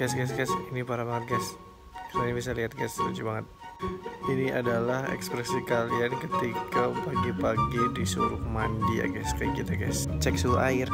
guys guys guys ini parah banget guys. Kalian bisa lihat guys lucu banget. Ini adalah ekspresi kalian ketika pagi-pagi disuruh mandi ya guys. Kayak gitu guys. Cek suhu air.